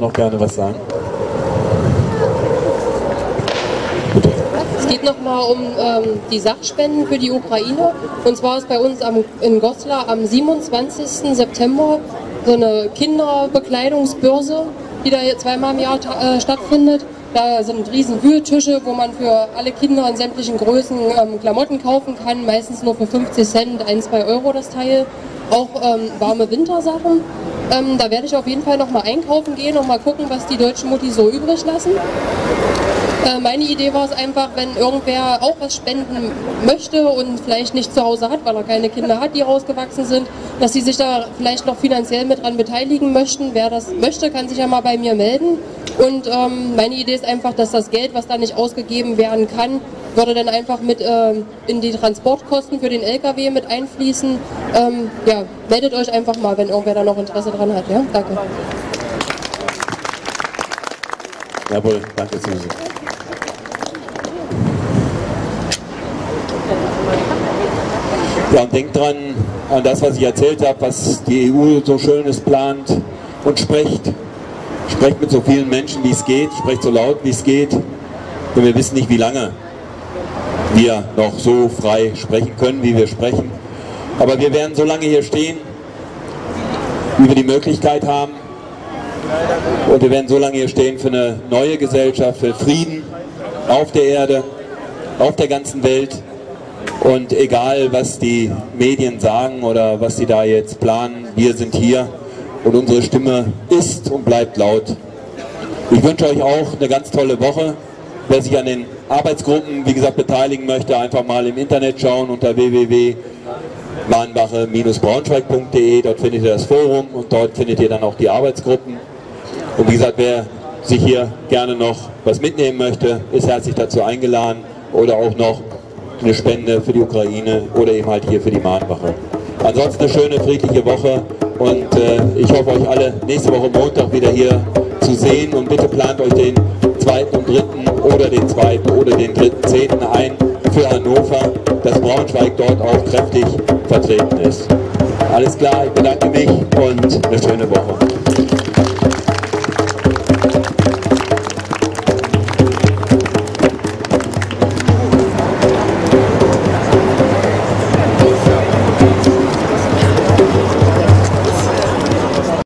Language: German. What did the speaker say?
noch gerne was sagen. Es geht nochmal um ähm, die Sachspenden für die Ukraine. Und zwar ist bei uns am, in Goslar am 27. September so eine Kinderbekleidungsbörse, die da zweimal im Jahr äh, stattfindet. Da sind riesen Wühltische, wo man für alle Kinder in sämtlichen Größen ähm, Klamotten kaufen kann, meistens nur für 50 Cent, 1, 2 Euro das Teil. Auch ähm, warme Wintersachen. Ähm, da werde ich auf jeden Fall nochmal einkaufen gehen und mal gucken, was die deutschen Mutti so übrig lassen. Äh, meine Idee war es einfach, wenn irgendwer auch was spenden möchte und vielleicht nicht zu Hause hat, weil er keine Kinder hat, die rausgewachsen sind, dass sie sich da vielleicht noch finanziell mit dran beteiligen möchten. Wer das möchte, kann sich ja mal bei mir melden. Und ähm, meine Idee ist einfach, dass das Geld, was da nicht ausgegeben werden kann, würde dann einfach mit äh, in die Transportkosten für den LKW mit einfließen. Ähm, ja, meldet euch einfach mal, wenn irgendwer da noch Interesse dran hat. Ja, danke. Jawohl, danke Susi. Ja, und denkt dran an das, was ich erzählt habe, was die EU so Schönes plant und sprecht. Sprecht mit so vielen Menschen, wie es geht, sprecht so laut, wie es geht, denn wir wissen nicht, wie lange wir noch so frei sprechen können, wie wir sprechen. Aber wir werden so lange hier stehen, wie wir die Möglichkeit haben. Und wir werden so lange hier stehen für eine neue Gesellschaft, für Frieden auf der Erde, auf der ganzen Welt. Und egal, was die Medien sagen oder was sie da jetzt planen, wir sind hier und unsere Stimme ist und bleibt laut. Ich wünsche euch auch eine ganz tolle Woche. Wer sich an den Arbeitsgruppen, wie gesagt, beteiligen möchte, einfach mal im Internet schauen unter www.mahnbache-braunschweig.de. Dort findet ihr das Forum und dort findet ihr dann auch die Arbeitsgruppen. Und wie gesagt, wer sich hier gerne noch was mitnehmen möchte, ist herzlich dazu eingeladen oder auch noch eine Spende für die Ukraine oder eben halt hier für die Mahnwache. Ansonsten eine schöne, friedliche Woche und äh, ich hoffe euch alle nächste Woche Montag wieder hier zu sehen und bitte plant euch den zweiten und dritten oder den zweiten oder den dritten Zehnten ein für Hannover, dass Braunschweig dort auch kräftig vertreten ist. Alles klar, ich bedanke mich und eine schöne Woche.